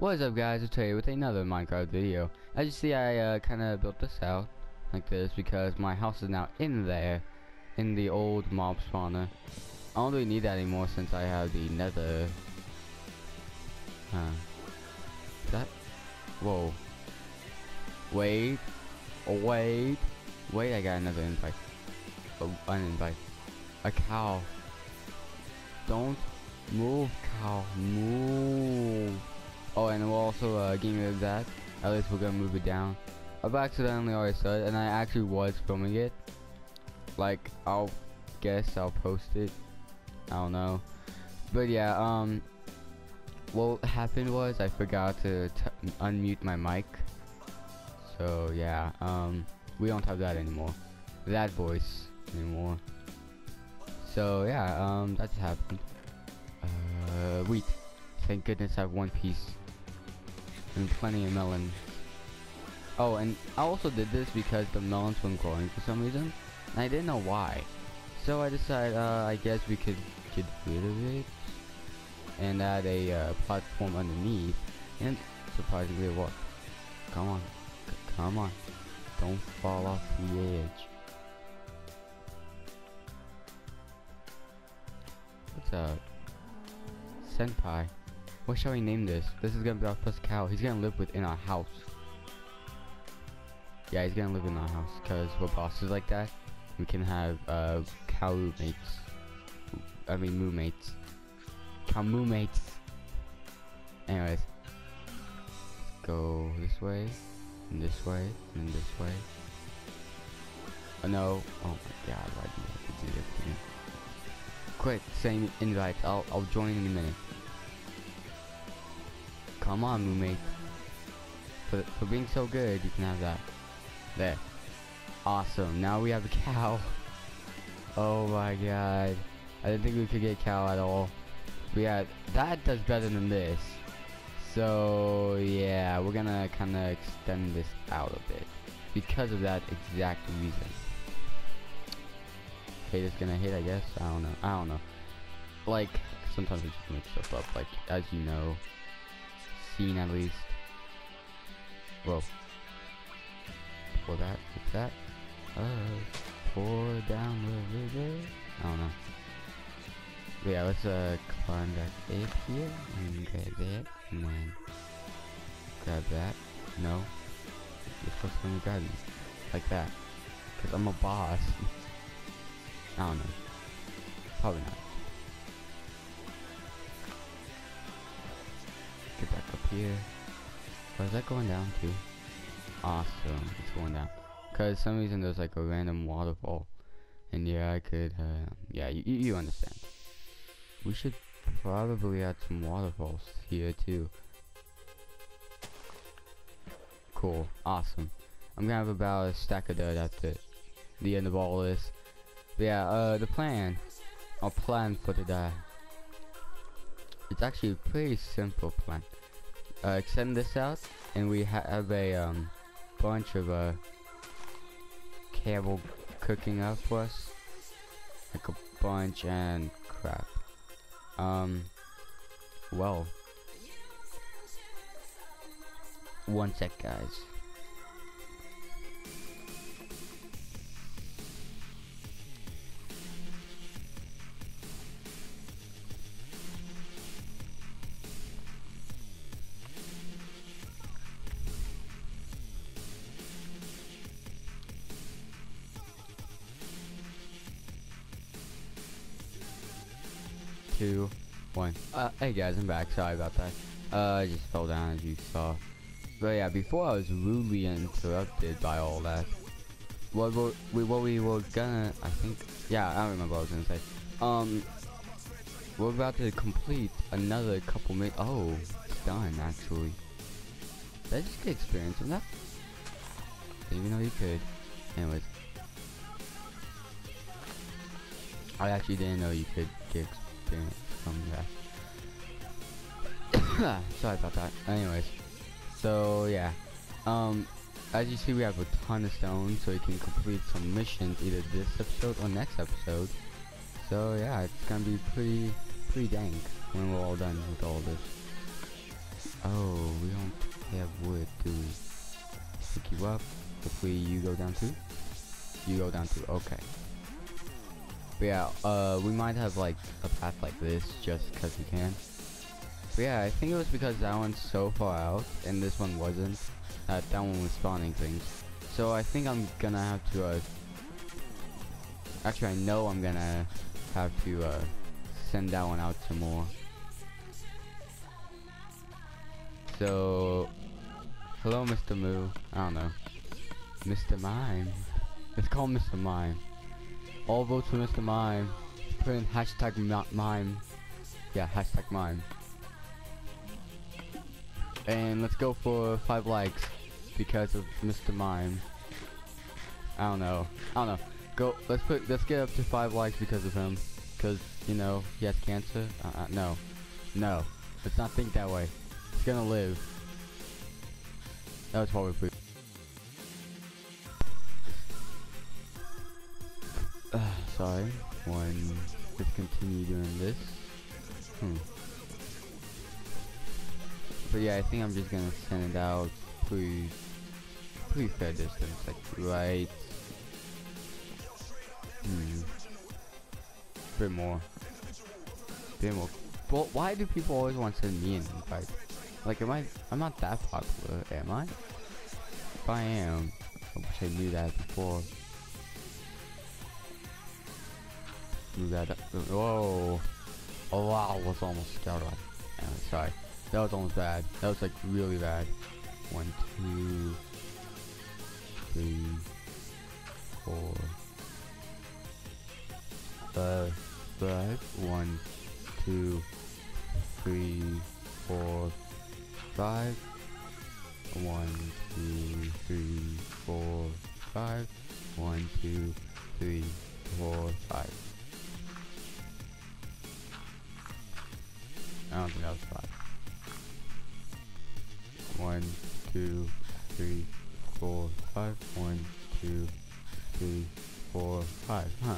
What is up guys, it's Trey with another Minecraft video. As you see I uh, kinda built this out like this because my house is now in there in the old mob spawner. I don't really need that anymore since I have the nether. Huh. That? Whoa. Wait. Oh, wait. Wait, I got another invite. Oh, an invite. A cow. Don't move, cow. Move. Oh, and we'll also uh, getting rid of that. At least we're gonna move it down. I've accidentally already said, and I actually was filming it. Like, I'll guess I'll post it. I don't know. But yeah, um, what happened was I forgot to unmute my mic. So yeah, um, we don't have that anymore. That voice anymore. So yeah, um, that's happened. Uh. Thank goodness I have one piece and plenty of melons. Oh, and I also did this because the melons weren't growing for some reason, and I didn't know why. So I decided, uh, I guess we could get rid of it and add a uh, platform underneath, and surprisingly it worked. Come on, C come on, don't fall off the edge. What's up? Senpai. What shall we name this? This is gonna be our first cow. He's gonna live within our house. Yeah, he's gonna live in our house because we're bosses like that. We can have uh, cow mates. I mean, moo mates. Cow moo mates. Anyways, go this way, and this way, and this way. Oh no! Oh my God! Why do you have to do this to me? Quick, same invite. I'll I'll join in a minute. Come on, Moomate. For, for being so good, you can have that. There. Awesome. Now we have a cow. Oh my god. I didn't think we could get cow at all. But yeah, that does better than this. So yeah, we're gonna kinda extend this out a bit. Because of that exact reason. Okay, it's gonna hit I guess. I don't know. I don't know. Like, sometimes we just make stuff up, like as you know seen at least. Whoa. Pour that, fix that. Uh, pour down the river. I don't know. But yeah, let's uh climb back up here and grab that, and then grab that. No, you're supposed to grab me like that, cause I'm a boss. I don't know. Probably not. Get back up here. Oh, is that going down too? Awesome, it's going down. Cause some reason there's like a random waterfall. And yeah, I could, uh, yeah, you, you understand. We should probably add some waterfalls here too. Cool, awesome. I'm gonna have about a stack of dirt at the, the end of all this. But yeah, uh, the plan, our plan for today it's actually a pretty simple plan. Uh, extend this out, and we ha have a um, bunch of uh, cobble cooking up for us, like a bunch and crap. Um, well, one sec, guys. Two, one. Uh, hey guys, I'm back. Sorry about that. Uh, I just fell down as you saw. But yeah, before I was rudely interrupted by all that. What, what, we, what we were gonna, I think, yeah, I don't remember what I was gonna say. Um, we're about to complete another couple minutes. Oh, it's done actually. I just get experience from that? Didn't even know you could. Anyways. I actually didn't know you could get experience from that. Sorry about that. Anyways, so yeah, um, as you see, we have a ton of stones, so we can complete some missions either this episode or next episode. So yeah, it's gonna be pretty, pretty dank when we're all done with all this. Oh, we don't have wood to pick you up. Hopefully you go down too. You go down too. Okay. But yeah, uh, we might have like a path like this just because we can. But yeah, I think it was because that one's so far out and this one wasn't. That that one was spawning things. So I think I'm gonna have to. Uh, actually, I know I'm gonna have to uh, send that one out some more. So, hello, Mr. Moo. I don't know. Mr. Mime. Let's call Mr. Mime. All votes for Mr. Mime. Put in hashtag mime. Yeah, hashtag mime. And let's go for five likes because of Mr. Mime. I don't know. I don't know. Go. Let's put. Let's get up to five likes because of him. Because you know he has cancer. Uh, uh, no, no. Let's not think that way. He's gonna live. That was probably. Sorry. One. Let's continue doing this. Hmm. But yeah, I think I'm just gonna send it out pretty, pretty fair distance, like right. Hmm. Bit more. Bit more. But why do people always want to send me an invite? Like, am I? I'm not that popular, am I? If I am, I wish I knew that before. Move that up. Whoa. Oh wow, was almost scared. Yeah, uh, sorry. That was almost bad. That was like really bad. One, two, three, four, five, five. One, two, three, four, five. One, two, three, four, five. One, two, three, four, five. I don't think that was five. One, two, three, four, five. One, two, three, four, five. Huh.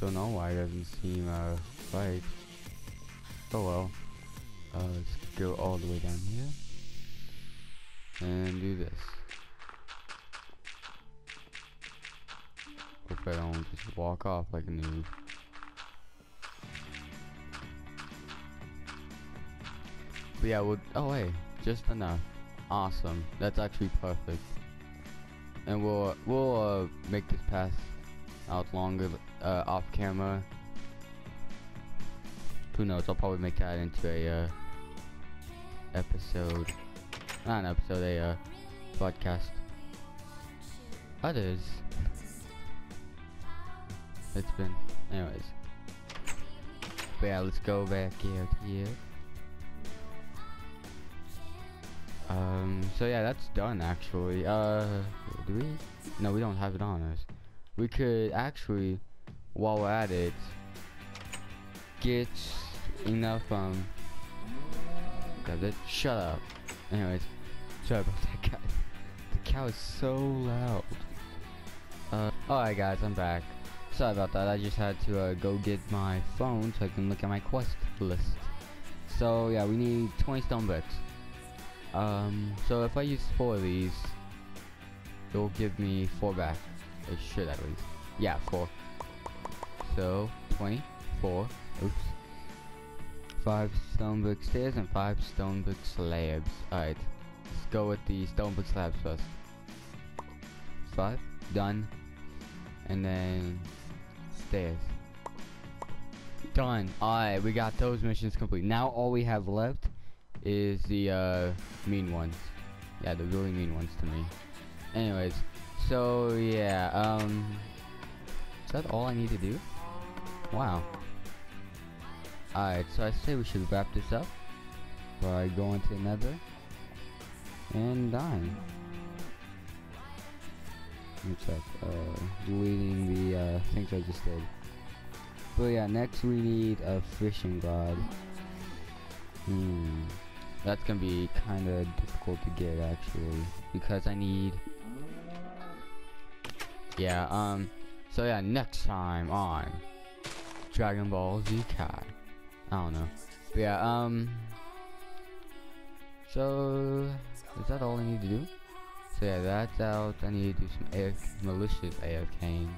Don't know why it doesn't seem uh, right. Oh well. Uh, let's go all the way down here. And do this. Hope I don't just walk off like a noob. Yeah, we'll, oh hey, just enough. Awesome, that's actually perfect. And we'll, we'll uh, make this pass out longer uh, off camera. Who knows, I'll probably make that into a uh, episode. Not an episode, a uh, podcast. Others. It's been, anyways. But yeah, let's go back here here. Um, so yeah, that's done actually. Uh, do we? No, we don't have it on us. We could actually, while we're at it, get enough, um, God, shut up. Anyways, sorry about that. The cow is so loud. Uh, alright guys, I'm back. Sorry about that, I just had to uh, go get my phone so I can look at my quest list. So yeah, we need 20 stone bricks. Um, so if I use four of these, it will give me four back. It should at least. Yeah, four. So, 24. Oops. Five stone brick stairs and five stone brick slabs. Alright. Let's go with the stone brick slabs first. Five. Done. And then stairs. Done. Alright, we got those missions complete. Now all we have left is the uh, mean ones. Yeah, the really mean ones to me. Anyways, so yeah, um, is that all I need to do? Wow. Alright, so I say we should wrap this up by going to another and dying. Let check, uh, deleting the uh, things I just did. But yeah, next we need a fishing rod. Hmm. That's gonna be kind of difficult to get actually because I need. Yeah. Um. So yeah, next time on Dragon Ball Z Kai. I don't know. But yeah. Um. So, is that all I need to do? So yeah, that's out. I need to do some AF malicious AFKing.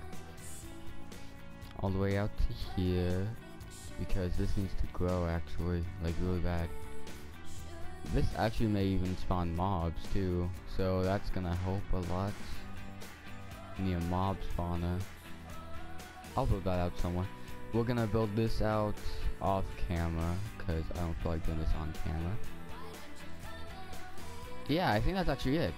All the way out to here. Because this needs to grow actually, like really bad. This actually may even spawn mobs too, so that's gonna help a lot. Need a mob spawner. I'll build that out somewhere. We're gonna build this out off camera, cause I don't feel like doing this on camera. Yeah, I think that's actually it.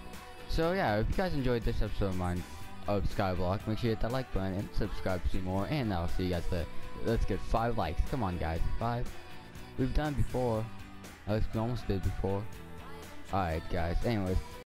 So yeah, if you guys enjoyed this episode of mine of Skyblock, make sure you hit that like button and subscribe to see more, and I'll see you guys there. Let's get five likes. Come on, guys, five. We've done before. At least we almost did before. Alright, guys. Anyways,